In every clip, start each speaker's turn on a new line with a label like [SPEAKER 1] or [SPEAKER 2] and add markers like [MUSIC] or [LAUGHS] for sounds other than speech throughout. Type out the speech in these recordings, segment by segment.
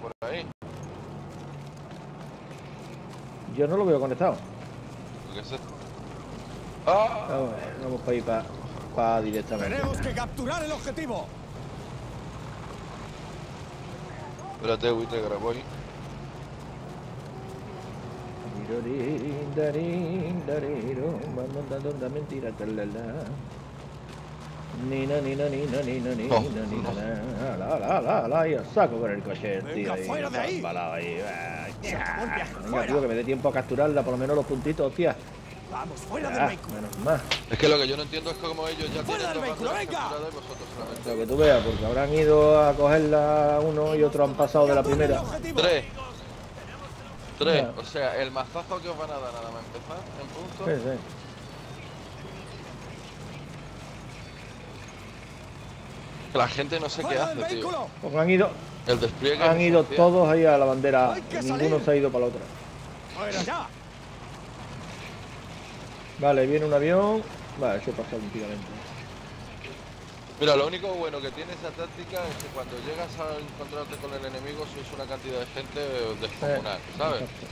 [SPEAKER 1] por ahí.
[SPEAKER 2] Yo no lo veo conectado.
[SPEAKER 1] ¿Qué es esto? ¡Ah!
[SPEAKER 2] Vamos, vamos para ir para, para directamente.
[SPEAKER 3] Tenemos que capturar el objetivo.
[SPEAKER 1] Espérate, Wii, te grabo ahí.
[SPEAKER 2] Tirirín, darín, dariro, Vamos dando una mentira, talala. Nina, nina, nina, nina, nina,
[SPEAKER 1] Oh,
[SPEAKER 2] nina,
[SPEAKER 1] no.
[SPEAKER 2] na. Ala, ala, ala, ala, y a saco con el coche,
[SPEAKER 3] Venga,
[SPEAKER 2] tío.
[SPEAKER 3] fuera de ahí.
[SPEAKER 2] ahí, ah, ya. Venga,
[SPEAKER 3] fuera.
[SPEAKER 2] tío, que me dé tiempo a capturarla, por lo menos los puntitos, hostia.
[SPEAKER 3] Vamos, fuera del
[SPEAKER 2] Ah,
[SPEAKER 3] vehículo.
[SPEAKER 2] menos más.
[SPEAKER 1] Es que lo que yo no entiendo es como ellos ya
[SPEAKER 3] ¡Fuera
[SPEAKER 1] tienen
[SPEAKER 3] del vehículo, venga!
[SPEAKER 1] solamente.
[SPEAKER 2] Lo que tú veas, porque habrán ido a cogerla uno y otros han pasado de la primera.
[SPEAKER 1] Tres. Tres.
[SPEAKER 2] Ya.
[SPEAKER 1] O sea, el mazazo que os van a dar nada más empezar en punto.
[SPEAKER 2] Sí, sí.
[SPEAKER 1] Que la gente no sé qué
[SPEAKER 3] ¡Fuera del
[SPEAKER 1] hace, tío.
[SPEAKER 2] Porque han ido,
[SPEAKER 1] El despliegue.
[SPEAKER 2] han ido todos ahí a la bandera, ninguno se ha ido para la otra.
[SPEAKER 3] ¡Fuera ya!
[SPEAKER 2] Vale, viene un avión. Vale, eso pasa limpidamente.
[SPEAKER 1] Mira, lo único bueno que tiene esa táctica es que cuando llegas a encontrarte con el enemigo sois una cantidad de gente descomunal, ¿sabes?
[SPEAKER 2] Exacto.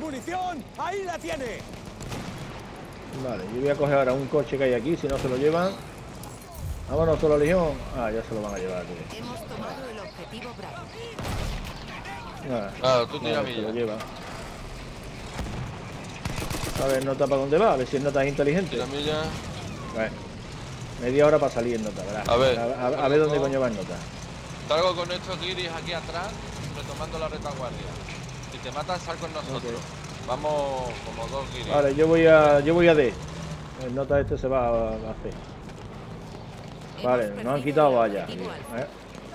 [SPEAKER 3] ¡Munición! ¡Ahí la tiene!
[SPEAKER 2] Vale, yo voy a coger ahora un coche que hay aquí, si no se lo llevan. Vámonos solo Legión. Ah, ya se lo van a llevar, tío.
[SPEAKER 4] Hemos tomado el objetivo Bravo.
[SPEAKER 2] Nada,
[SPEAKER 1] Claro, tú tira
[SPEAKER 2] vale, se lo
[SPEAKER 1] milla.
[SPEAKER 2] lleva. A ver, nota para dónde va, a ver si el nota es inteligente.
[SPEAKER 1] Tira milla.
[SPEAKER 2] Vale. Media hora para salir en nota, ¿verdad?
[SPEAKER 1] A ver.
[SPEAKER 2] A, a- a ver dónde coño va en nota.
[SPEAKER 1] Salgo con estos guiris aquí atrás, retomando la retaguardia. Si te matan, sal con nosotros. Vamos como dos guiris.
[SPEAKER 2] Vale, yo voy a. yo voy a D. El nota este se va a, a C. Vale, nos han quitado
[SPEAKER 4] Alfa.
[SPEAKER 2] ¿eh?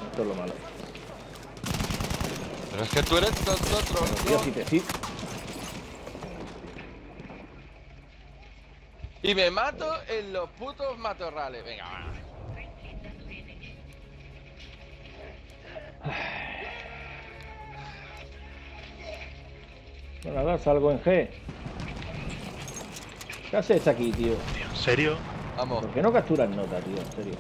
[SPEAKER 2] Esto es lo malo.
[SPEAKER 1] Pero es que tú eres nosotros.
[SPEAKER 2] Tío, si te sí.
[SPEAKER 1] Y me mato en los putos matorrales. Venga, va.
[SPEAKER 2] Bueno, ahora salgo en G. ¿Qué haces aquí, tío?
[SPEAKER 5] ¿En serio?
[SPEAKER 1] Vamos.
[SPEAKER 2] ¿Por qué no capturas nota, tío? En serio.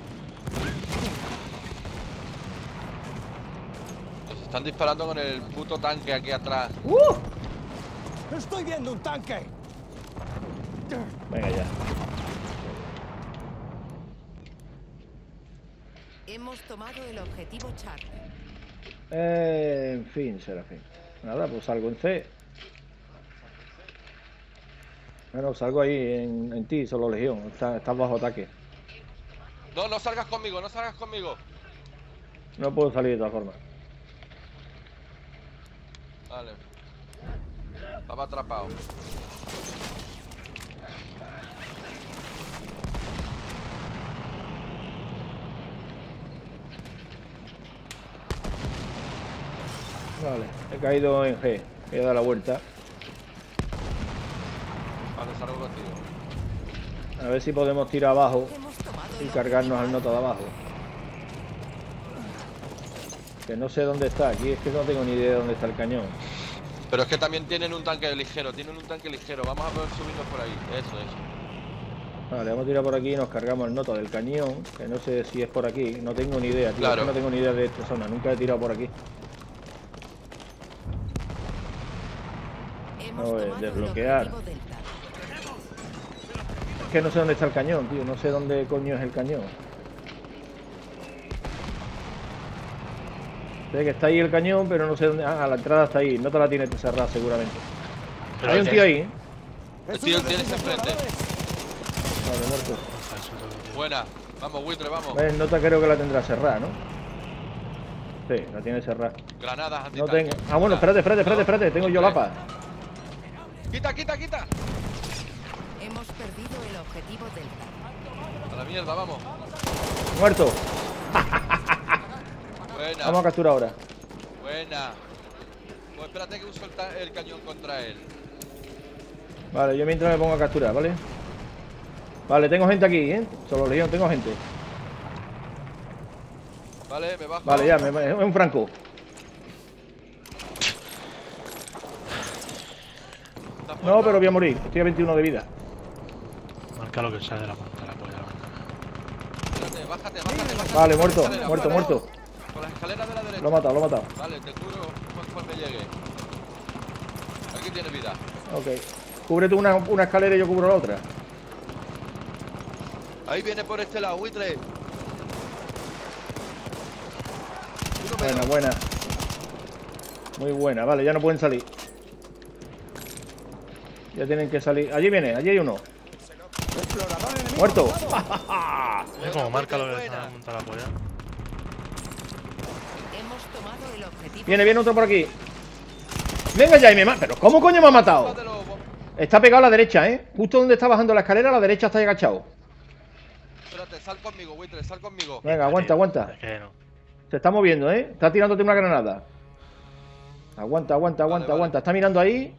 [SPEAKER 1] Nos están disparando con el puto tanque aquí atrás.
[SPEAKER 2] ¡Uh!
[SPEAKER 3] ¡Estoy viendo un tanque!
[SPEAKER 2] Venga ya.
[SPEAKER 4] Hemos tomado el objetivo Charlie.
[SPEAKER 2] Eh, en fin, Serafín. Nada, pues salgo en C. Bueno, salgo ahí en, en ti, solo Legión. Está- Estás bajo ataque.
[SPEAKER 1] No, no salgas conmigo, no salgas conmigo.
[SPEAKER 2] No puedo salir de todas formas.
[SPEAKER 1] Vale. Estaba atrapado.
[SPEAKER 2] Vale, he caído en G. Voy a dar la vuelta.
[SPEAKER 1] Vale, salgo contigo.
[SPEAKER 2] A ver si podemos tirar abajo y cargarnos al nota de abajo. Que no sé dónde está. Aquí es que no tengo ni idea de dónde está el cañón.
[SPEAKER 1] Pero es que también tienen un tanque ligero, tienen un tanque ligero. Vamos a poder subirnos por ahí. Eso, eso.
[SPEAKER 2] Vale, vamos a tirar por aquí y nos cargamos el nota del cañón. Que no sé si es por aquí. No tengo ni idea, tío.
[SPEAKER 1] Claro.
[SPEAKER 2] No tengo ni idea de esta zona. Nunca he tirado por aquí. A ver, desbloquear. Es que no sé dónde está el cañón, tío. No sé dónde coño es el cañón. Sé que está ahí el cañón, pero no sé dónde. Ah, la entrada está ahí. No te la tienes cerrada seguramente.
[SPEAKER 5] Pero
[SPEAKER 2] Hay un tío ahí, ¿eh?
[SPEAKER 1] El
[SPEAKER 3] ¡Es
[SPEAKER 1] tío tienes enfrente.
[SPEAKER 3] exploradores!
[SPEAKER 2] Vale, muerto.
[SPEAKER 1] Buena. Vamos, buitre, vamos.
[SPEAKER 2] Ves, nota creo que la tendrá cerrada, ¿no? Sí, la tiene cerrada.
[SPEAKER 1] Granadas
[SPEAKER 2] No tengo. Ah, bueno, espérate, espérate, espérate, espérate. Tengo yo la paz.
[SPEAKER 1] Quita, quita, quita.
[SPEAKER 4] Perdido el objetivo Delta.
[SPEAKER 1] A la mierda, vamos.
[SPEAKER 2] Muerto.
[SPEAKER 1] Buena.
[SPEAKER 2] Vamos a capturar ahora.
[SPEAKER 1] Buena. Pues espérate que uso el, el cañón contra él.
[SPEAKER 2] Vale, yo mientras me pongo a capturar, ¿vale? Vale, tengo gente aquí, ¿eh? Solo Legión, tengo gente.
[SPEAKER 1] Vale, me bajo.
[SPEAKER 2] Vale, ya, me, es un franco.
[SPEAKER 1] ¿Estás
[SPEAKER 2] No, pero voy a morir. Estoy a 21 de vida.
[SPEAKER 5] Lo que sale de la, de la puerta.
[SPEAKER 1] bájate, bájate, bájate, bájate.
[SPEAKER 2] Vale, muerto,
[SPEAKER 1] escalera,
[SPEAKER 2] muerto,
[SPEAKER 1] muerto.
[SPEAKER 2] muerto.
[SPEAKER 1] Con las escaleras de la derecha.
[SPEAKER 2] Lo he matado, lo he matado.
[SPEAKER 1] Vale, te curo conforme llegue. Aquí tiene vida.
[SPEAKER 2] Ok. Cubre tú una, una escalera y yo cubro la otra.
[SPEAKER 1] Ahí viene por este lado, buitre.
[SPEAKER 2] Buena, buena. Muy buena, vale, ya no pueden salir. Ya tienen que salir. Allí viene, allí hay uno.
[SPEAKER 3] Explorador enemigo
[SPEAKER 2] Muerto.
[SPEAKER 5] Es como marca lo que
[SPEAKER 1] buena.
[SPEAKER 5] está montado la polla.
[SPEAKER 4] Hemos tomado el objetivo.
[SPEAKER 2] Viene, viene otro por aquí. Venga ya y me mata. Pero ¿cómo coño me ha matado? Está pegado a la derecha, ¿eh? Justo donde está bajando la escalera, a la derecha está agachado.
[SPEAKER 1] Espérate, sal conmigo, buitre, sal conmigo.
[SPEAKER 2] Venga, aguanta, aguanta.
[SPEAKER 5] Es que no.
[SPEAKER 2] Se está moviendo, ¿eh? Está tirándote una granada. Aguanta, aguanta, aguanta,
[SPEAKER 1] vale.
[SPEAKER 2] aguanta. Está mirando ahí.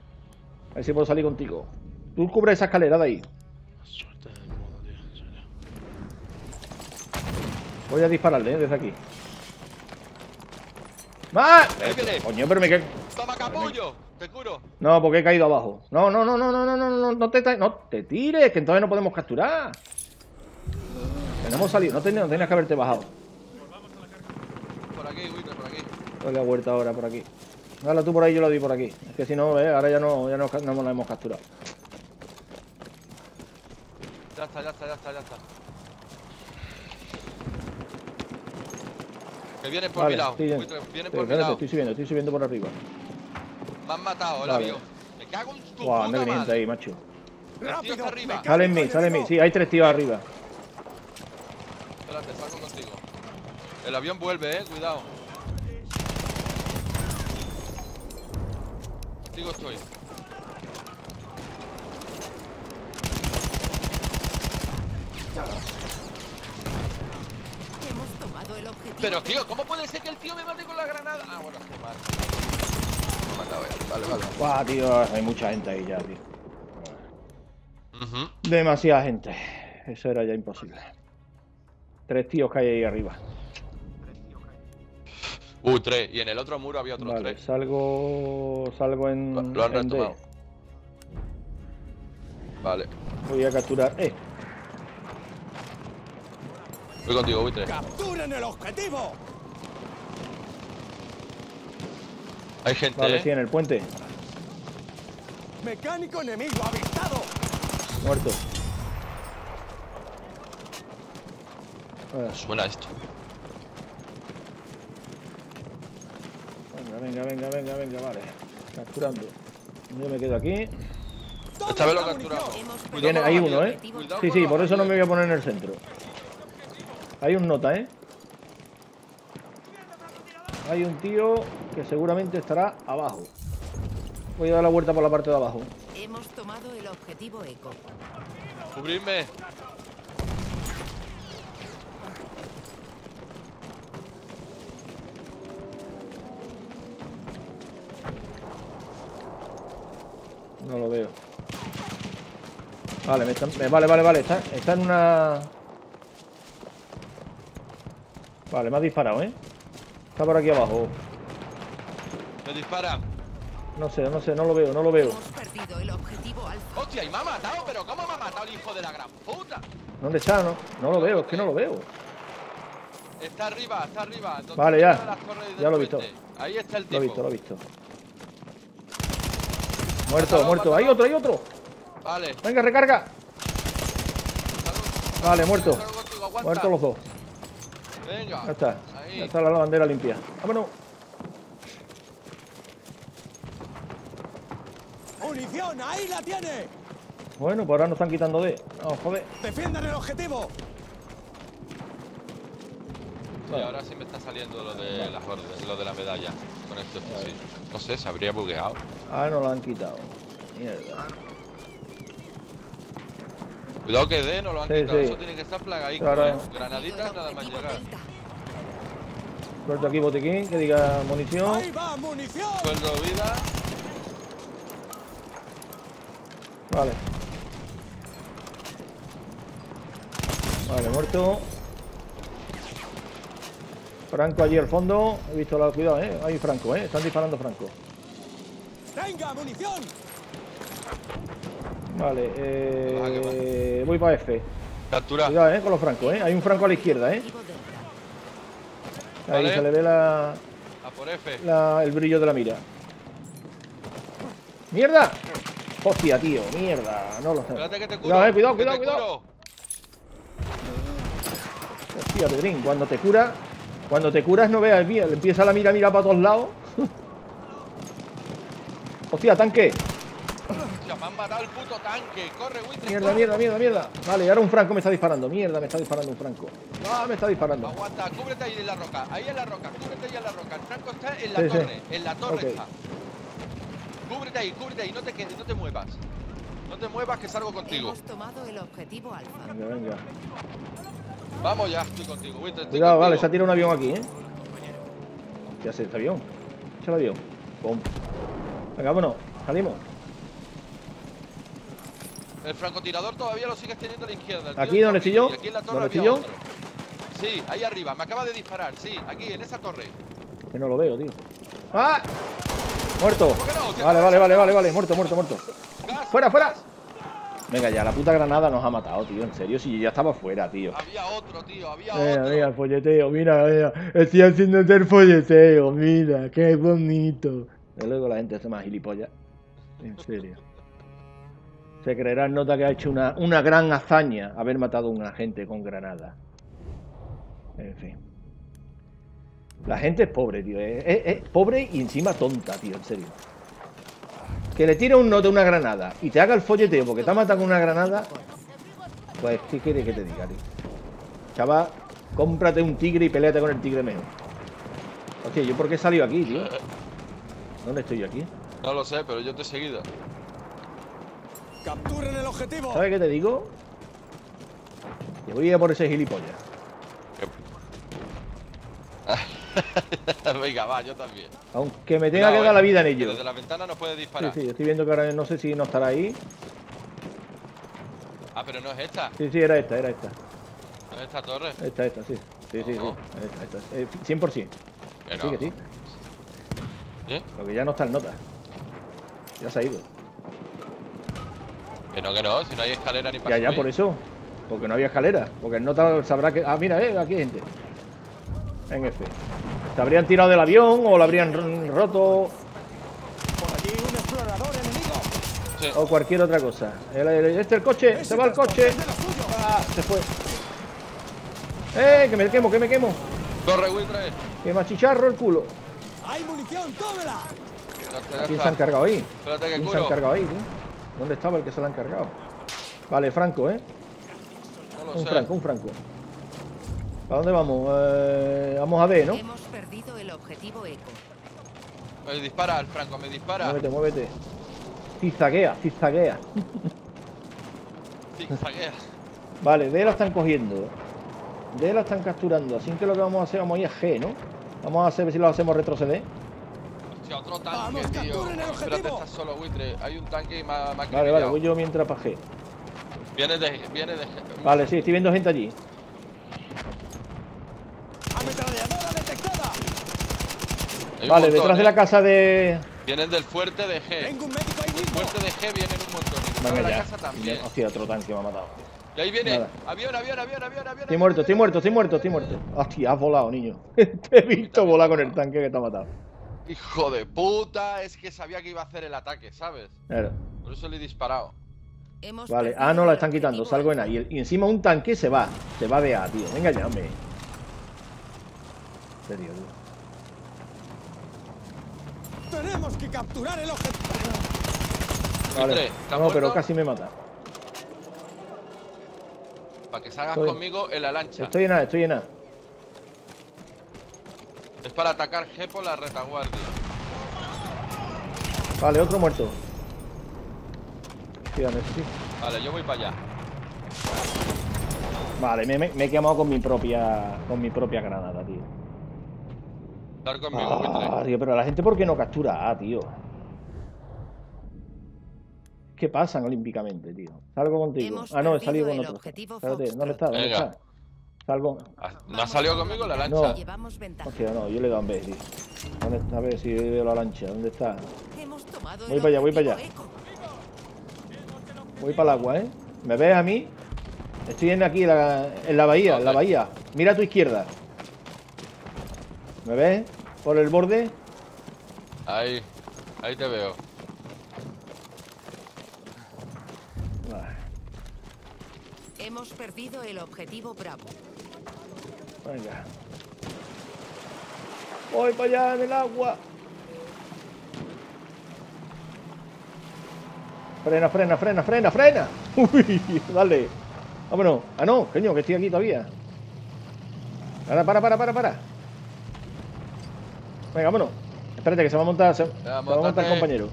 [SPEAKER 2] A ver si puedo salir contigo. Tú cubre esa escalera de ahí.
[SPEAKER 5] Suerte del mundo, tío. en serio.
[SPEAKER 2] Voy a dispararle, ¿eh? Desde aquí. ¡Ah!
[SPEAKER 1] Ahí viene.
[SPEAKER 2] Coño, pero me.
[SPEAKER 1] Toma capullo, te curo.
[SPEAKER 2] No, porque he caído abajo. No, no, no, no, no, no, no, no, no te, no te tires, que entonces no podemos capturar. Tenemos salido, no tenías, no tenías que haberte bajado.
[SPEAKER 1] Por aquí, buitre, por aquí.
[SPEAKER 2] Doy la vuelta ahora por aquí. Dale tú por ahí, yo lo doy por aquí. Es que si no, eh, ahora ya no, ya no, no la hemos capturado.
[SPEAKER 1] Ya está, ya está, ya está, ya está. Que vienen por
[SPEAKER 2] Vale,
[SPEAKER 1] mi lado.
[SPEAKER 2] estoy bien.
[SPEAKER 1] buitre, vienen
[SPEAKER 2] Espera,
[SPEAKER 1] por mi
[SPEAKER 2] espérate,
[SPEAKER 1] lado.
[SPEAKER 2] estoy subiendo, estoy subiendo por arriba.
[SPEAKER 1] Me han matado el
[SPEAKER 2] Vale.
[SPEAKER 1] avión. Me cago en tu
[SPEAKER 2] Guau,
[SPEAKER 1] puta madre.
[SPEAKER 2] ahí, macho.
[SPEAKER 3] Rápido.
[SPEAKER 1] está arriba.
[SPEAKER 2] Sale en mí, sale en mí. Sí, hay tres tíos arriba.
[SPEAKER 1] Espérate, salgo contigo. El avión vuelve, eh, cuidado. Contigo estoy.
[SPEAKER 4] Hemos tomado el objetivo.
[SPEAKER 1] Pero tío, ¿cómo puede ser que el tío me mate con la granada? Ah, bueno, qué mal. Me ha matado ya. Vale, vale.
[SPEAKER 2] Guau, tío, hay mucha gente ahí ya, tío. Demasiada gente. Eso era ya imposible. Tres tíos que hay ahí arriba.
[SPEAKER 1] Uh, tres. Y en el otro muro había otros
[SPEAKER 2] Vale,
[SPEAKER 1] tres.
[SPEAKER 2] salgo. Salgo en.
[SPEAKER 1] Lo, lo han
[SPEAKER 2] en D.
[SPEAKER 1] Vale.
[SPEAKER 2] Voy a capturar. ¡Eh!
[SPEAKER 1] Voy contigo, buitre.
[SPEAKER 3] ¡Capturen el objetivo!
[SPEAKER 1] Hay gente,
[SPEAKER 2] Vale,
[SPEAKER 1] eh.
[SPEAKER 2] sí, en el puente.
[SPEAKER 3] Mecánico enemigo avistado.
[SPEAKER 2] Muerto.
[SPEAKER 1] Suena esto.
[SPEAKER 2] Venga, venga, venga, venga, venga, vale. Capturando. Yo me quedo aquí.
[SPEAKER 1] Esta vez lo capturamos.
[SPEAKER 2] Hay uno, ¿eh?
[SPEAKER 1] cuidado
[SPEAKER 2] Sí, sí, por eso no me voy a poner en el centro. Hay un nota, ¿eh? Hay un tío que seguramente estará abajo. Voy a dar la vuelta por la parte de abajo.
[SPEAKER 4] Hemos tomado el objetivo eco.
[SPEAKER 1] Cubrirme.
[SPEAKER 2] No lo veo. Vale, me están- me- vale, vale, vale. Está, está en una... Vale, me ha disparado, ¿eh? Está por aquí abajo.
[SPEAKER 1] Me disparan.
[SPEAKER 2] No sé, no sé, no lo veo, no lo veo.
[SPEAKER 4] Hemos perdido el objetivo alfa.
[SPEAKER 1] Hostia, y me ha matado, pero ¿cómo me ha matado el hijo de la gran puta?
[SPEAKER 2] ¿Dónde está? No, no lo veo, es que no lo veo.
[SPEAKER 1] Está arriba, está arriba. donde
[SPEAKER 2] Vale, ya. Ya lo he visto.
[SPEAKER 1] Ahí está el tipo.
[SPEAKER 2] Lo he visto, lo he visto. Muerto, muerto. Hay otro, hay otro.
[SPEAKER 1] Vale.
[SPEAKER 2] Venga, recarga. Vale, muerto.
[SPEAKER 1] contigo.
[SPEAKER 2] Muertos los dos.
[SPEAKER 1] Venga.
[SPEAKER 2] Ya está.
[SPEAKER 1] Ahí.
[SPEAKER 2] Ya está la bandera limpia. Vámonos.
[SPEAKER 3] ¡Munición! ¡Ahí la tiene!
[SPEAKER 2] Bueno, pues ahora nos están quitando de. Vamos, joder.
[SPEAKER 3] ¡Defiendan el objetivo!
[SPEAKER 1] Sí, ahora sí me está saliendo lo de las órdenes, lo de la medalla. Con esto, sí. No sé, se habría bugueado.
[SPEAKER 2] Ah, nos lo han quitado. Mierda.
[SPEAKER 1] Cuidado que dé, no lo han
[SPEAKER 2] Sí,
[SPEAKER 1] quitado.
[SPEAKER 2] sí.
[SPEAKER 1] Eso tiene que estar plagadito.
[SPEAKER 2] Claro.
[SPEAKER 1] ¿eh? Granaditas
[SPEAKER 4] el
[SPEAKER 1] nada más llegar.
[SPEAKER 2] Suelto aquí botiquín que diga munición.
[SPEAKER 3] ¡Ahí va munición!
[SPEAKER 1] Sueldo vida.
[SPEAKER 2] Vale. Vale, muerto. Franco allí al fondo. He visto la. Cuidado, eh. Hay Franco, eh. Están disparando Franco.
[SPEAKER 3] ¡Venga, munición!
[SPEAKER 2] Vale, eh, voy para F.
[SPEAKER 1] Captura.
[SPEAKER 2] Cuidado, eh, con los francos, eh. Hay un franco a la izquierda, eh. Ahí
[SPEAKER 1] Vale.
[SPEAKER 2] se le ve la,
[SPEAKER 1] A por F.
[SPEAKER 2] la- el brillo de la mira. ¡Mierda! Hostia, tío, mierda. No lo sé.
[SPEAKER 1] Espérate que te curo.
[SPEAKER 2] Cuidado, eh, cuidado,
[SPEAKER 1] que
[SPEAKER 2] cuidado, cuidado. Hostia, Pedrín, cuando te cura, cuando te curas no veas bien, le empieza la mira, mira para todos lados. [LAUGHS] Hostia, tanque.
[SPEAKER 1] Hostia, me han matado el puto tanque. Corre, Witry.
[SPEAKER 2] Mierda, mierda, mierda, mierda. Vale, y ahora un franco me está disparando. Mierda, me está disparando un franco. Ah, me está disparando.
[SPEAKER 1] Aguanta, cúbrete ahí en la roca. Ahí en la roca, cúbrete ahí en la roca. El Franco está en la
[SPEAKER 2] Sí, sí.
[SPEAKER 1] torre. En la torre
[SPEAKER 2] Ok.
[SPEAKER 1] está. Cúbrete ahí, cúbrete ahí. No te quedes, no te muevas. No te muevas que salgo contigo.
[SPEAKER 4] Hemos tomado el objetivo alfa.
[SPEAKER 2] Venga, venga.
[SPEAKER 1] Vamos ya, estoy contigo. Estoy
[SPEAKER 2] Cuidado, vale, se ha tirado un avión aquí, ¿eh? ¿Qué hace este avión? Echa el avión. Pum. Venga, vámonos. Salimos.
[SPEAKER 1] El francotirador todavía lo sigues teniendo a la izquierda.
[SPEAKER 2] ¿Aquí
[SPEAKER 1] de
[SPEAKER 2] donde estoy yo?
[SPEAKER 1] Y aquí en la torre
[SPEAKER 2] ¿Donde
[SPEAKER 1] había
[SPEAKER 2] yo?
[SPEAKER 1] otro. Sí, ahí arriba. Me acaba de disparar. Sí, aquí, en esa torre.
[SPEAKER 2] Que no lo veo, tío. ¡Ah! Muerto.
[SPEAKER 1] ¿Cómo que no? ¿Qué
[SPEAKER 2] Vale, vale, vale, vale, vale. Muerto, muerto, muerto.
[SPEAKER 1] Gas,
[SPEAKER 2] ¡Fuera, fuera!
[SPEAKER 1] gas.
[SPEAKER 2] Venga, ya, la puta granada nos ha matado, tío. En serio, si yo ya estaba fuera, tío.
[SPEAKER 1] Había otro, tío. Había
[SPEAKER 2] Mira,
[SPEAKER 1] otro.
[SPEAKER 2] mira, el folleteo, mira, mira. Estoy haciendo el folleteo, mira, qué bonito. De luego la gente hace más gilipollas. En serio. Se creerá en nota que ha hecho una, una gran hazaña haber matado a un agente con granada. En fin. La gente es pobre, tío. Es, es- es pobre y encima tonta, tío, en serio. Que le tire un note una granada y te haga el folleteo porque te ha matado con una granada. Pues, ¿qué quiere que te diga, tío? Chaval, cómprate un tigre y peleate con el tigre mejor. Hostia, ¿yo por qué he salido aquí, tío? ¿Dónde estoy yo aquí?
[SPEAKER 1] No lo sé, pero yo te he seguido.
[SPEAKER 3] ¡Capturen el objetivo!
[SPEAKER 2] ¿Sabes qué te digo? Que voy a ir a por ese gilipollas. [LAUGHS]
[SPEAKER 1] Venga, va, yo también.
[SPEAKER 2] Aunque me tenga que dar
[SPEAKER 1] eh,
[SPEAKER 2] la vida en ello.
[SPEAKER 1] Desde la ventana no puede
[SPEAKER 2] Sí,
[SPEAKER 1] disparar.
[SPEAKER 2] sí, estoy viendo que ahora no sé si no estará ahí.
[SPEAKER 1] Ah, pero no es esta.
[SPEAKER 2] Sí, sí, era esta, era esta.
[SPEAKER 1] No es esta torre.
[SPEAKER 2] Esta, esta, sí. Sí, sí, sí.
[SPEAKER 1] No.
[SPEAKER 2] Esta, esta. Eh, 100%.
[SPEAKER 1] Que
[SPEAKER 2] Sí,
[SPEAKER 1] no.
[SPEAKER 2] que sí.
[SPEAKER 1] ¿Eh?
[SPEAKER 2] Lo que ya no está en nota. Ya se ha ido.
[SPEAKER 1] Que no, que no. Si no hay escalera ni para
[SPEAKER 2] Ya, ya, por eso. Porque no había escalera. Porque el nota sabrá que. Ah, mira, eh, aquí hay gente. En F. Se habrían tirado del avión o lo habrían roto
[SPEAKER 3] Por allí un explorador enemigo.
[SPEAKER 1] Sí.
[SPEAKER 2] o cualquier otra cosa. El- el- este el coche, se va el coche. Ah, se fue. ¡Eh! Que me quemo, que me quemo.
[SPEAKER 1] Corre, Wiltre.
[SPEAKER 2] Que me achicharro el culo.
[SPEAKER 3] ¡Hay munición! ¡Tómela!
[SPEAKER 2] ¿Quién se ha
[SPEAKER 1] está.
[SPEAKER 2] encargado ahí?
[SPEAKER 1] Espérate que
[SPEAKER 2] ¿Quién se ha
[SPEAKER 1] curo.
[SPEAKER 2] encargado ahí, tío? ¿Dónde estaba el que se lo ha encargado? Vale, Franco, ¿eh?
[SPEAKER 1] No lo
[SPEAKER 2] Un
[SPEAKER 1] sé.
[SPEAKER 2] Franco, un Franco. ¿Para dónde vamos? Eh, vamos a ver, ¿no?
[SPEAKER 4] Hemos perdido el objetivo eco.
[SPEAKER 1] Me dispara, el Franco, me dispara.
[SPEAKER 2] Muévete, muévete. Cizaguea, cizaguea.
[SPEAKER 1] Zigzaguea.
[SPEAKER 2] Vale, D la están cogiendo. D la están capturando. Así que lo que vamos a hacer, vamos a ir a G, ¿no? Vamos a hacer si lo hacemos retroceder.
[SPEAKER 1] Hostia, otro tanque,
[SPEAKER 3] Vamos,
[SPEAKER 1] tío.
[SPEAKER 3] capturen el
[SPEAKER 1] Espérate,
[SPEAKER 3] objetivo.
[SPEAKER 1] estás solo, Witre. Hay un tanque y me ha, me ha
[SPEAKER 2] Vale, vale, voy yo mientras para G.
[SPEAKER 1] Viene de... Viene de...
[SPEAKER 2] Vale, sí, estoy viendo gente allí.
[SPEAKER 3] ¡Ametralladora detectada!
[SPEAKER 1] Hay
[SPEAKER 2] Vale,
[SPEAKER 1] montón,
[SPEAKER 2] detrás de
[SPEAKER 1] ¿eh?
[SPEAKER 2] la casa de.
[SPEAKER 1] Vienen del fuerte de G.
[SPEAKER 3] ¡Tengo un médico ahí mismo!
[SPEAKER 1] Fuerte de G vienen un montón. Detrás de la
[SPEAKER 2] ya.
[SPEAKER 1] casa también.
[SPEAKER 2] Hostia, otro tanque me ha matado.
[SPEAKER 1] Y ahí viene.
[SPEAKER 2] Nada.
[SPEAKER 1] Avión, avión, avión, avión, avión.
[SPEAKER 2] Estoy muerto, estoy muerto, estoy muerto, estoy muerto. Hostia, has volado, niño. [LAUGHS] Te he visto volar con el tanque que te ha matado.
[SPEAKER 1] Hijo de puta, es que sabía que iba a hacer el ataque, ¿sabes?
[SPEAKER 2] Claro.
[SPEAKER 1] Por eso le he disparado.
[SPEAKER 4] Hemos
[SPEAKER 2] Vale, ah, no, la están quitando, salgo en ahí. Y encima un tanque se va, se va de A, tío. Venga ya, hombre. En serio, tío.
[SPEAKER 3] ¡Tenemos que capturar el objetivo!
[SPEAKER 2] Vale.
[SPEAKER 1] Witre, ¿estás
[SPEAKER 2] No, pero casi me mata.
[SPEAKER 1] Para que salgas
[SPEAKER 2] Estoy-
[SPEAKER 1] conmigo en la lancha.
[SPEAKER 2] Estoy en A, estoy en A.
[SPEAKER 1] Es para atacar G por la retaguardia.
[SPEAKER 2] Vale, otro muerto. Sí.
[SPEAKER 1] Vale, yo voy para allá.
[SPEAKER 2] Vale, me, me- me he quemado con mi propia con mi propia granada, tío.
[SPEAKER 1] Estar conmigo,
[SPEAKER 2] Ah, tío, pero la gente ¿por qué no captura A, tío? ¿Qué pasan olímpicamente, tío? Salgo contigo.
[SPEAKER 4] Hemos
[SPEAKER 2] Ah, no, he salido con otro.
[SPEAKER 4] objetivo
[SPEAKER 2] Espérate, ¿dónde está? ¿Dónde
[SPEAKER 1] Venga.
[SPEAKER 2] está? Salgo.
[SPEAKER 1] Ah, ¿No ha salido conmigo la lancha?
[SPEAKER 2] No.
[SPEAKER 4] Llevamos.
[SPEAKER 2] Hostia, no, yo le he dado en B, tío. ¿Dónde está? A ver si veo la lancha. ¿Dónde está?
[SPEAKER 4] Hemos tomado el
[SPEAKER 2] Voy para allá, voy para
[SPEAKER 4] eco.
[SPEAKER 2] Voy para el agua, ¿eh? ¿Me ves a mí? Estoy en aquí, en la, en la bahía, en la bahía. Mira a tu izquierda. ¿Me ves? Por el borde.
[SPEAKER 1] Ahí, ahí te veo.
[SPEAKER 2] Ah,
[SPEAKER 4] Hemos perdido el objetivo Bravo.
[SPEAKER 2] Venga. Voy para allá en el agua. Frena, frena, frena, frena, frena. [LAUGHS] Uy, dale. Vámonos. Ah, no, coño, que estoy aquí todavía. Para, para, para, para, para. Venga, vámonos. Espérate que se va a montar, se, se va a montar el compañero.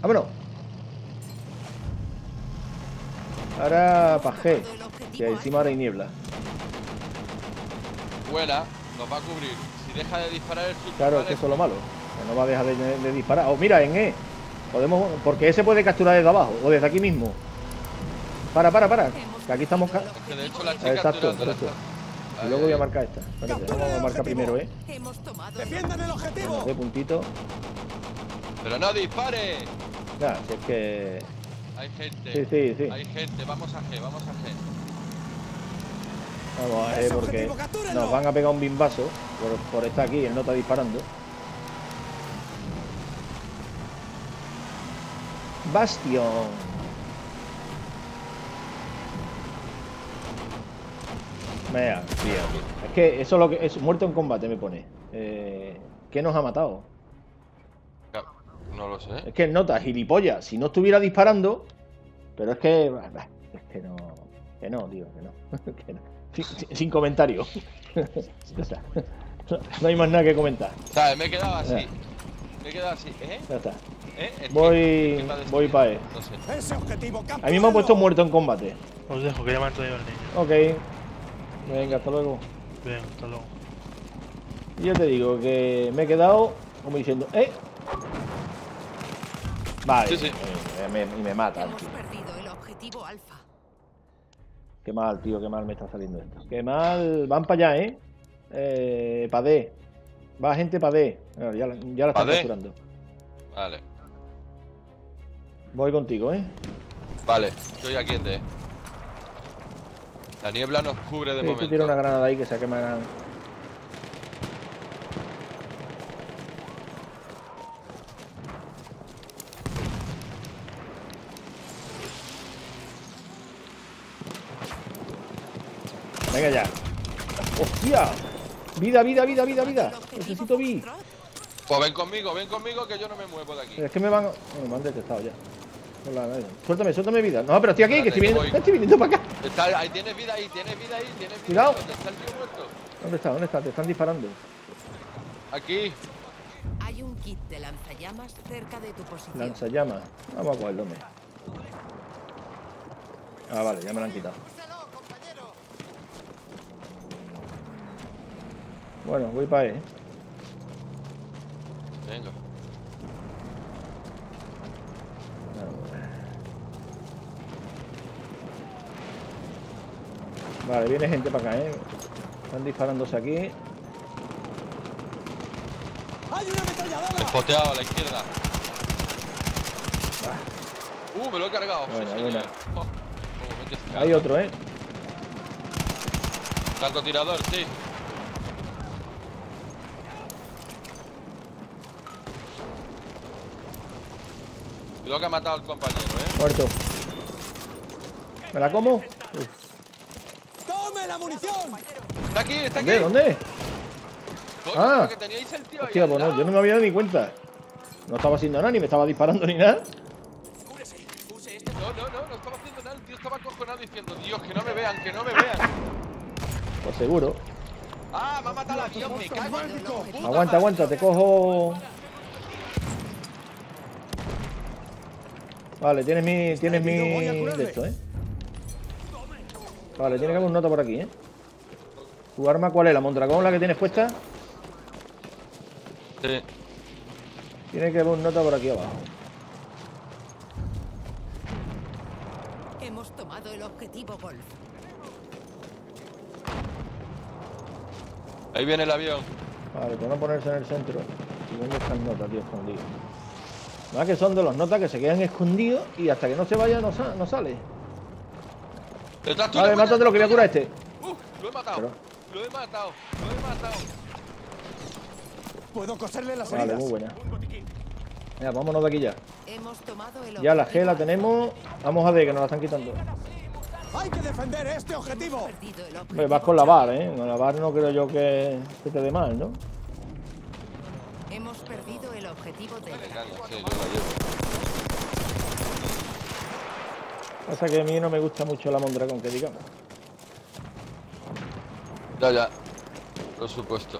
[SPEAKER 2] Vámonos. Ahora para G. Que encima ahora hay niebla.
[SPEAKER 1] Buena, nos va a cubrir. Si deja de disparar el subnormal,
[SPEAKER 2] Claro, es que eso es lo malo. Que no va a dejar de, de disparar. Oh, mira, en E. Podemos. Porque ese puede capturar desde abajo o desde aquí mismo. Para, para, para. Que aquí estamos. ca-
[SPEAKER 1] Es que de hecho la chica
[SPEAKER 2] Exacto,
[SPEAKER 1] está-
[SPEAKER 2] Y luego voy a marcar esta. Espérate, vamos a marcar primero, ¿eh?
[SPEAKER 4] Hemos tomado.
[SPEAKER 3] ¡Defiendan el objetivo!
[SPEAKER 2] De puntito.
[SPEAKER 1] Pero no dispare.
[SPEAKER 2] Nada, si es que.
[SPEAKER 1] Hay gente.
[SPEAKER 2] Sí, sí, sí.
[SPEAKER 1] Hay gente. Vamos a G, vamos a G.
[SPEAKER 2] Vamos a ver porque nos van a pegar un bimbazo por, por estar aquí, él no está disparando. Bastion. Vea, tío. Es que eso es lo que es muerto en combate me pone. Eh, ¿Qué nos ha matado?
[SPEAKER 1] No lo sé.
[SPEAKER 2] Es que nota, gilipollas. Si no estuviera disparando, pero es que. Es que no. Que no, tío, que no. [LAUGHS] que no. Sin, comentario. Ya está. No hay más nada que comentar.
[SPEAKER 1] ¿Sabes? Me he quedado así.
[SPEAKER 2] Ya.
[SPEAKER 1] Me he quedado así. ¿Eh?
[SPEAKER 2] Ya está.
[SPEAKER 1] ¿Eh?
[SPEAKER 2] Voy-
[SPEAKER 1] me
[SPEAKER 2] voy
[SPEAKER 1] destruido.
[SPEAKER 2] pa'.
[SPEAKER 1] No sé.
[SPEAKER 3] ¡Ese objetivo,
[SPEAKER 2] A mí me han puesto muerto en combate.
[SPEAKER 5] Os dejo, que llaman todavía al niño.
[SPEAKER 2] Ok. Venga, hasta luego.
[SPEAKER 5] Bien, hasta luego.
[SPEAKER 2] Y yo te digo que me he quedado como diciendo, ¿eh? Vale.
[SPEAKER 1] Sí, sí.
[SPEAKER 2] eh, me- y me matan,
[SPEAKER 4] Hemos
[SPEAKER 2] tío.
[SPEAKER 4] perdido el objetivo Alfa.
[SPEAKER 2] Qué mal, tío, qué mal me está saliendo esto. Qué mal. Van para allá, ¿eh? Eh, para D. Va gente para D. Bueno, ya, la- ya la
[SPEAKER 1] ¿Pa
[SPEAKER 2] están capturando.
[SPEAKER 1] Vale.
[SPEAKER 2] Voy contigo, ¿eh?
[SPEAKER 1] Vale. Estoy aquí en D. La niebla nos cubre de
[SPEAKER 2] Sí, tú
[SPEAKER 1] momento.
[SPEAKER 2] tienes una granada ahí que se quema. Venga ya. ¡Hostia! Vida, vida, vida, vida, vida. Necesito.
[SPEAKER 4] Foxtrot.
[SPEAKER 1] Pues ven conmigo, ven conmigo que yo no me muevo de aquí.
[SPEAKER 2] Es que me van. Bueno, me han detectado ya. Suéltame, suéltame vida. No, pero estoy aquí, que estoy viniendo, estoy viniendo para acá.
[SPEAKER 1] Está, ahí tienes vida ahí, tienes vida ahí, tienes vida
[SPEAKER 2] Cuidado.
[SPEAKER 1] ¿Dónde está el tío muerto?
[SPEAKER 2] ¿Dónde está? ¿Dónde está? Te están disparando.
[SPEAKER 1] Aquí.
[SPEAKER 4] Hay un kit de lanzallamas cerca de tu posición.
[SPEAKER 2] Lanzallamas. Vamos a cogerlo, hombre. Ah, vale, ya me lo han quitado. Bueno, voy para E.
[SPEAKER 1] Venga.
[SPEAKER 2] Vale, viene gente para acá, ¿eh? Están disparándose aquí.
[SPEAKER 3] ¡Hay una ametralladora!
[SPEAKER 1] Espoteado a la izquierda. Uh, me lo he cargado.
[SPEAKER 2] Buena,
[SPEAKER 1] sí,
[SPEAKER 2] buena.
[SPEAKER 1] Oh,
[SPEAKER 2] Hay otro, ¿eh?
[SPEAKER 1] Francotirador, sí. Cuidado que ha matado al compañero, ¿eh?
[SPEAKER 2] Muerto. ¿Me la como? Uf,
[SPEAKER 3] ¡Tome la munición!
[SPEAKER 1] Está aquí, está aquí.
[SPEAKER 2] ¿Dónde? ¿Dónde?
[SPEAKER 1] Coño,
[SPEAKER 2] Ah.
[SPEAKER 1] pero que teníais el tío ahí
[SPEAKER 2] Hostia,
[SPEAKER 1] al
[SPEAKER 2] pues no, yo no me había dado ni cuenta. No estaba haciendo nada, ni me estaba disparando ni nada.
[SPEAKER 1] No, no, no, no estaba haciendo nada. El tío estaba acojonado diciendo, Dios, que no me vean, que no me vean.
[SPEAKER 2] Pues seguro.
[SPEAKER 1] Ah, me ha matado el avión, me cago en
[SPEAKER 2] Aguanta, aguanta, te cojo. Vale, tienes mi. Tienes mi. De esto, eh. Vale, tiene que haber un nota por aquí, eh. ¿Tu arma cuál es? ¿La Mondragón la que tienes puesta?
[SPEAKER 1] Sí.
[SPEAKER 2] Tiene que haber un nota por aquí abajo.
[SPEAKER 4] Hemos tomado el objetivo Golf.
[SPEAKER 1] Ahí viene el avión.
[SPEAKER 2] Vale, por no ponerse en el centro. ¿Y dónde están notas, tío, escondido? Más que son de los notas que se quedan escondidos y hasta que no se vaya no, sa- no sale.
[SPEAKER 1] Detrás tuyo,
[SPEAKER 2] Vale, mátate lo que voy a curar este.
[SPEAKER 1] Uh, lo he matado.
[SPEAKER 2] Pero-
[SPEAKER 1] Lo he matado. Lo he matado.
[SPEAKER 3] Puedo coserle las
[SPEAKER 2] Vale,
[SPEAKER 3] heridas.
[SPEAKER 2] muy buena. Venga, vámonos de aquí ya.
[SPEAKER 4] Hemos tomado el
[SPEAKER 2] Ya la G la tenemos. Vamos a ver que nos la están quitando.
[SPEAKER 3] Hay que defender este objetivo.
[SPEAKER 4] Objetivo.
[SPEAKER 2] vas con la VAR, ¿eh? Con la VAR no creo yo que, que te dé mal, ¿no?
[SPEAKER 4] Objetivo del
[SPEAKER 1] Vale, caña, sí, yo la llevo.
[SPEAKER 2] Pasa que a mí no me gusta mucho la Mondragón, que digamos.
[SPEAKER 1] Ya, ya. Por supuesto.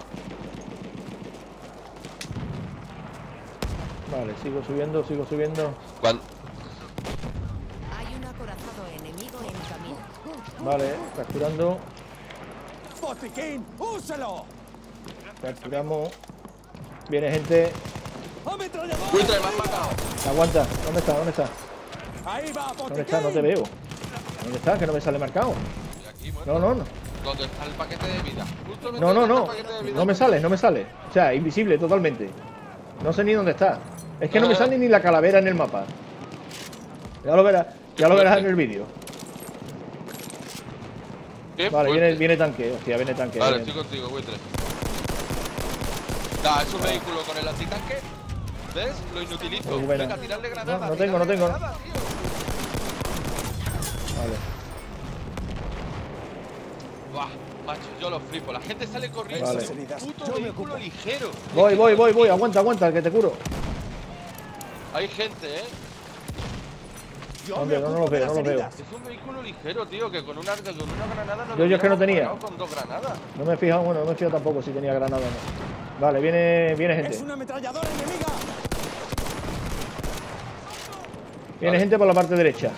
[SPEAKER 2] Vale, sigo subiendo, sigo subiendo.
[SPEAKER 1] Cuando...
[SPEAKER 4] Hay un acorazado enemigo en camino.
[SPEAKER 2] Vale, capturando.
[SPEAKER 3] Botiquín, úselo.
[SPEAKER 2] Capturamos. Viene gente.
[SPEAKER 1] Buitre, me han matado.
[SPEAKER 2] Aguanta. ¿Dónde está? ¿Dónde está?
[SPEAKER 3] Ahí va,
[SPEAKER 2] ¿Dónde está? No te veo. ¿Dónde está? Que no me sale marcado.
[SPEAKER 1] Aquí.
[SPEAKER 2] No, no, no.
[SPEAKER 1] ¿Dónde está el paquete de vida? Justo
[SPEAKER 2] No, no, no. No me sale, no me sale. O sea, invisible totalmente. No sé ni dónde está. Es que no me sale ni la calavera en el mapa. Ya lo verás. Ya lo verás en el vídeo. Vale,
[SPEAKER 1] fuerte.
[SPEAKER 2] viene, viene tanque. Hostia, viene tanque.
[SPEAKER 1] Vale,
[SPEAKER 2] viene-
[SPEAKER 1] estoy contigo, buitre. Da, es un vehículo con el antitanque. ¿Ves? Lo inutilizo.
[SPEAKER 2] Buena.
[SPEAKER 1] Venga, tirarle granada.
[SPEAKER 2] No, no tengo, no tengo.
[SPEAKER 1] granada, tío.
[SPEAKER 2] Vale.
[SPEAKER 1] Buah, macho, yo lo flipo. La gente sale corriendo.
[SPEAKER 2] Vale.
[SPEAKER 1] Es puto vehículo ligero.
[SPEAKER 2] Voy, voy, voy, voy. Aguanta, aguanta, que te curo.
[SPEAKER 1] Hay gente, ¿eh?
[SPEAKER 3] Yo me
[SPEAKER 2] No, no los
[SPEAKER 3] de
[SPEAKER 2] veo, no los veo.
[SPEAKER 1] Es un vehículo ligero, tío, que con una, con una granada no
[SPEAKER 2] Yo- yo es que no tenía.
[SPEAKER 1] Con dos granadas.
[SPEAKER 2] No me he fijado, bueno, no me he fijado tampoco si tenía granada o no. Vale, viene, viene
[SPEAKER 3] Es
[SPEAKER 2] gente.
[SPEAKER 3] una ametralladora enemiga.
[SPEAKER 2] Viene
[SPEAKER 1] Vale.
[SPEAKER 2] gente por la parte derecha.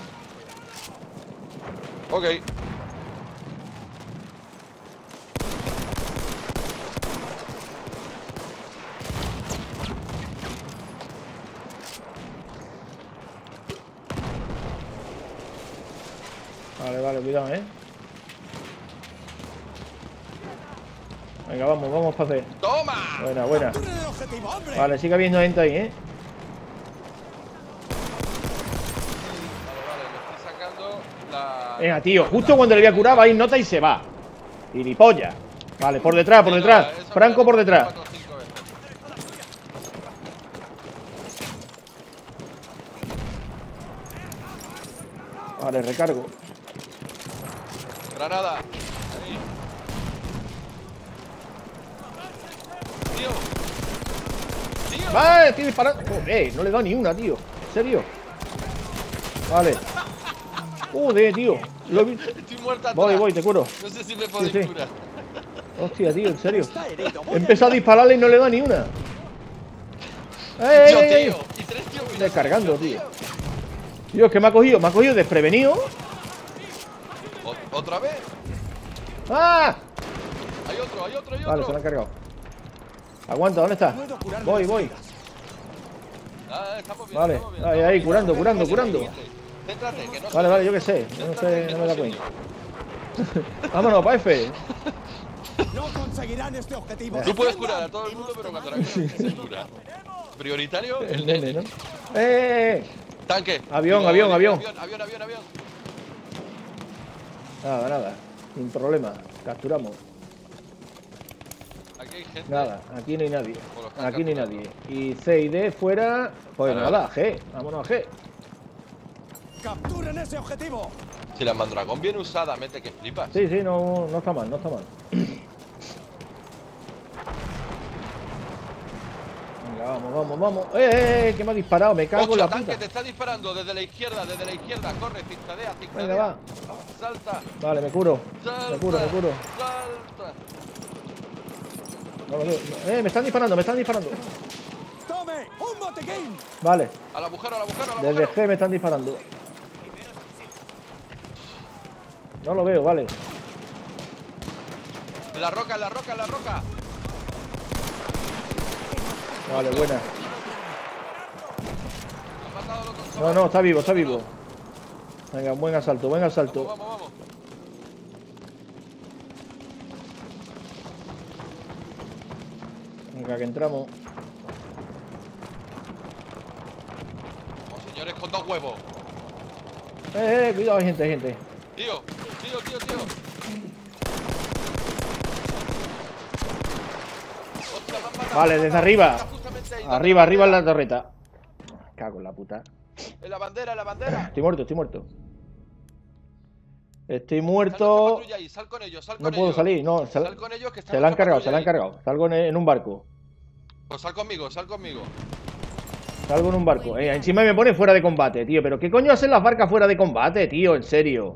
[SPEAKER 1] Ok.
[SPEAKER 2] Vale, vale, cuidado, eh. Venga, vamos, vamos para hacer.
[SPEAKER 1] ¡Toma!
[SPEAKER 2] Buena, buena. Vale, sigue habiendo gente ahí, eh.
[SPEAKER 1] Vale, vale, le estoy sacando la.
[SPEAKER 2] Venga, tío, justo cuando le voy a curar va a ir nota y se va. Gilipollas. Vale, por detrás, por detrás. Franco por detrás. Vale, recargo.
[SPEAKER 1] Granada. Ahí. Tío. Tío.
[SPEAKER 2] Vale, estoy disparando. Joder, no le he dado ni una, tío. ¿En serio? Vale. Joder, tío. Lo he vi-
[SPEAKER 1] Estoy muerta
[SPEAKER 2] Voy,
[SPEAKER 1] atrás.
[SPEAKER 2] voy, te curo.
[SPEAKER 1] No sé si me podéis
[SPEAKER 2] sí.
[SPEAKER 1] curar.
[SPEAKER 2] Hostia, tío, en serio. Empezado a dispararle y no le he dado ni una. ¡Ey,
[SPEAKER 1] Yo,
[SPEAKER 2] ey,
[SPEAKER 1] tío.
[SPEAKER 2] Descargando, tío. Tío, es que me ha cogido, me ha cogido desprevenido.
[SPEAKER 1] ¿Otra vez?
[SPEAKER 2] ¡Ah!
[SPEAKER 1] Hay otro, hay otro, hay
[SPEAKER 2] Vale, se lo
[SPEAKER 1] otro.
[SPEAKER 2] han cargado. Aguanta, ¿dónde está? Voy, voy.
[SPEAKER 1] Ah, estamos bien,
[SPEAKER 2] Vale,
[SPEAKER 1] estamos bien,
[SPEAKER 2] ahí, ahí, curando, curando, curando.
[SPEAKER 1] Céntrate, que no
[SPEAKER 2] Vale, vale, yo qué sé. Yo no sé, no me da cuenta. [LAUGHS] Vámonos, pa' F.
[SPEAKER 3] No conseguirán este objetivo.
[SPEAKER 1] Tú puedes curar a todo el mundo, pero cuando la gente se cura. Prioritario,
[SPEAKER 2] El nene, ¿no?
[SPEAKER 1] nene.
[SPEAKER 2] ¡Eh!
[SPEAKER 1] Tanque.
[SPEAKER 2] Avión, avión, avión.
[SPEAKER 1] Avión, avión, avión, avión.
[SPEAKER 2] Nada, nada. Sin problema. Capturamos.
[SPEAKER 1] Aquí hay gente.
[SPEAKER 2] Nada, aquí no hay nadie. Aquí no hay nadie. Y C y D fuera. Pues nada, G. Vámonos a G.
[SPEAKER 3] Capturen ese objetivo.
[SPEAKER 1] Si la mandragón bien usada, mete que flipas.
[SPEAKER 2] Sí, sí, no, no está mal, no está mal. [CLEARS THROAT] Venga, vamos, vamos, vamos. ¡Eh, eh, eh! Que me ha disparado, me cago en
[SPEAKER 1] Hostia,
[SPEAKER 2] la
[SPEAKER 1] tanque,
[SPEAKER 2] puta.
[SPEAKER 1] te está disparando desde la izquierda, desde la izquierda. Corre, zigzaguea, zigzaguea.
[SPEAKER 2] Venga, va.
[SPEAKER 1] Salta,
[SPEAKER 2] Vale, me curo.
[SPEAKER 1] salta.
[SPEAKER 2] Me curo, me curo.
[SPEAKER 1] Salta.
[SPEAKER 2] Eh, me están disparando, me están disparando.
[SPEAKER 3] Tome un botiquín.
[SPEAKER 2] Vale,
[SPEAKER 1] Al agujero, al agujero, al
[SPEAKER 2] desde
[SPEAKER 1] agujero.
[SPEAKER 2] G me están disparando. No lo veo, vale.
[SPEAKER 1] En la roca, en la roca, en la roca.
[SPEAKER 2] Vale, buena. No, no, está vivo, está vivo. Venga, buen asalto, buen asalto.
[SPEAKER 1] Vamos, vamos, vamos.
[SPEAKER 2] Venga, que entramos.
[SPEAKER 1] Vamos, señores, con dos huevos.
[SPEAKER 2] Eh, eh, cuidado, hay gente, hay gente.
[SPEAKER 1] Tío, tío, tío, tío.
[SPEAKER 2] Vale, desde arriba. Arriba, arriba en la torreta. Cago en la puta.
[SPEAKER 1] En la bandera, en la bandera.
[SPEAKER 2] Estoy muerto, estoy muerto. Estoy muerto.
[SPEAKER 1] ahí, Sal con ellos, sal con
[SPEAKER 2] No puedo
[SPEAKER 1] ellos.
[SPEAKER 2] salir, no.
[SPEAKER 1] Sal,
[SPEAKER 2] sal-
[SPEAKER 1] con ellos que está
[SPEAKER 2] Se la han cargado, se la han cargado. Salgo en, en un barco.
[SPEAKER 1] Pues sal conmigo, sal conmigo.
[SPEAKER 2] Salgo en un barco. Eh, encima me pone fuera de combate, tío. Pero ¿qué coño hacen las barcas fuera de combate, tío? En serio.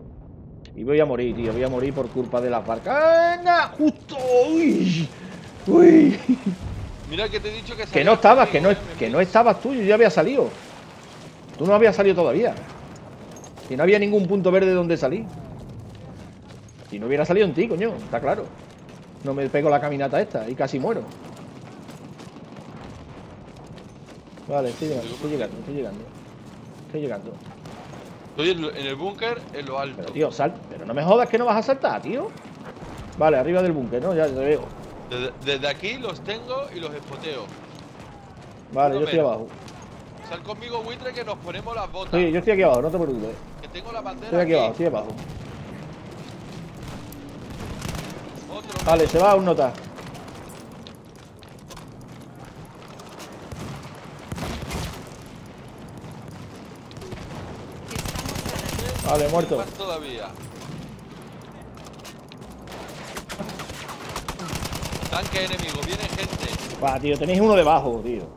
[SPEAKER 2] Y voy a morir, tío. Voy a morir por culpa de las barcas. ¡Anda! ¡Justo! ¡Uy! ¡Uy!
[SPEAKER 1] Mira que te he dicho que
[SPEAKER 2] Que no estabas, que no, que no estabas tú. Yo ya había salido. Tú no habías salido todavía. Si no había ningún punto verde donde salir. Si no hubiera salido en ti, coño. Está claro. No me pego la caminata esta y casi muero. Vale, estoy llegando, estoy llegando, estoy llegando. Estoy llegando.
[SPEAKER 1] Estoy en, el búnker, en lo alto.
[SPEAKER 2] Pero tío, sal. Pero no me jodas que no vas a saltar, tío. Vale, arriba del búnker, ¿no? Ya te veo.
[SPEAKER 1] Desde, desde aquí los tengo y los espoteo.
[SPEAKER 2] Vale,
[SPEAKER 1] Uno
[SPEAKER 2] yo estoy abajo.
[SPEAKER 1] Sal conmigo, buitre, que nos ponemos las botas.
[SPEAKER 2] Sí, yo estoy aquí abajo, no te preocupes.
[SPEAKER 1] Que tengo la bandera
[SPEAKER 2] Estoy aquí abajo, estoy abajo.
[SPEAKER 1] Otro.
[SPEAKER 2] Vale, se va a un nota. Vale, muerto.
[SPEAKER 1] Más todavía. Tanque enemigo, viene gente.
[SPEAKER 2] Va, tío, tenéis uno debajo, tío.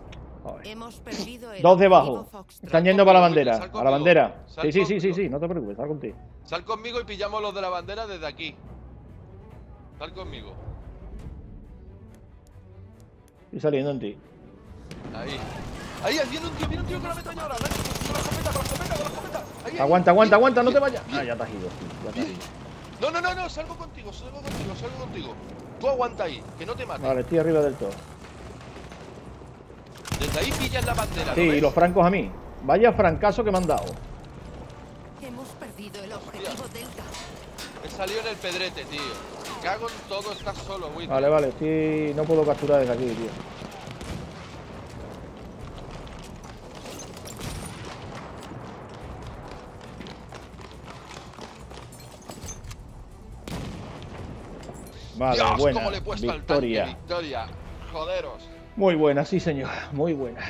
[SPEAKER 4] Hemos perdido el
[SPEAKER 2] Dos debajo. Están yendo para la bandera. A la bandera. Sí, sí, sí, sí, sí, no te preocupes, sal contigo.
[SPEAKER 1] Sal conmigo y pillamos los de la bandera desde aquí. Sal conmigo.
[SPEAKER 2] Estoy saliendo en ti.
[SPEAKER 1] Ahí. Ahí, ahí viene un tío, viene un tío con la metralladora. Con la escopeta, con la escopeta, con la escopeta.
[SPEAKER 2] Aguanta, aguanta, aguanta, no te vayas. Ah, ya te has ido, tío, ya te has ido.
[SPEAKER 1] No, no, no, no, salgo contigo, salgo contigo, salgo contigo. Tú aguanta ahí, que no te mates.
[SPEAKER 2] Vale, estoy arriba del todo.
[SPEAKER 1] Desde ahí pillas la bandera.
[SPEAKER 2] Sí,
[SPEAKER 1] ¿lo
[SPEAKER 2] y los francos a mí. Vaya francazo que me han dado.
[SPEAKER 4] Hemos perdido el objetivo Delta.
[SPEAKER 1] He salido en el pedrete, tío. Me cago en todo, estás solo, güey.
[SPEAKER 2] Vale, vale, estoy. No puedo capturar desde aquí, tío. Vale,
[SPEAKER 1] Dios,
[SPEAKER 2] buena.
[SPEAKER 1] cómo le he puesto al
[SPEAKER 2] Victoria.
[SPEAKER 1] tanque, victoria. Joderos.
[SPEAKER 2] Muy buena, sí, señor. Muy buena.